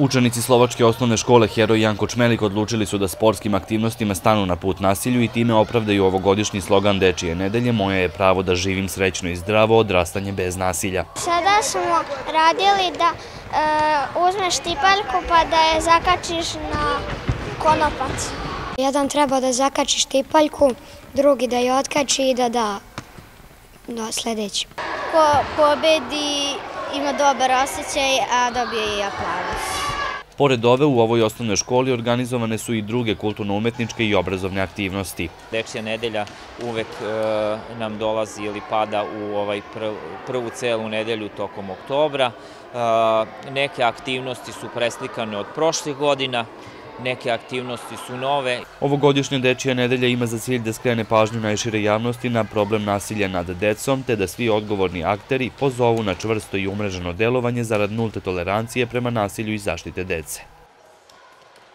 Učenici Slovačke osnovne škole Heroj Janko Čmelik odlučili su da sportskim aktivnostima stanu na put nasilju i time opravdaju ovogodišnji slogan Dečije nedelje Moje je pravo da živim srećno i zdravo, odrastanje bez nasilja. Sada smo radili da e, uzmeš tipaljku pa da je zakačiš na konopac. Jedan treba da zakači štipaljku, drugi da je otkači i da da do sledeći. Ko pobedi ima dobar osjećaj, a dobije i aplauz. Pored ove, u ovoj osnovnoj školi organizovane su i druge kulturno-umetničke i obrazovne aktivnosti. Dečja nedelja uvek e, nam dolazi ili pada u ovaj prvu celu nedelju tokom oktobra. E, neke aktivnosti su preslikane od prošlih godina, neke aktivnosti su nove. Ovogodišnja Dečija nedelja ima za cilj da skrene pažnju najšire javnosti na problem nasilja nad decom, te da svi odgovorni akteri pozovu na čvrsto i umreženo delovanje zarad nulte tolerancije prema nasilju i zaštite dece.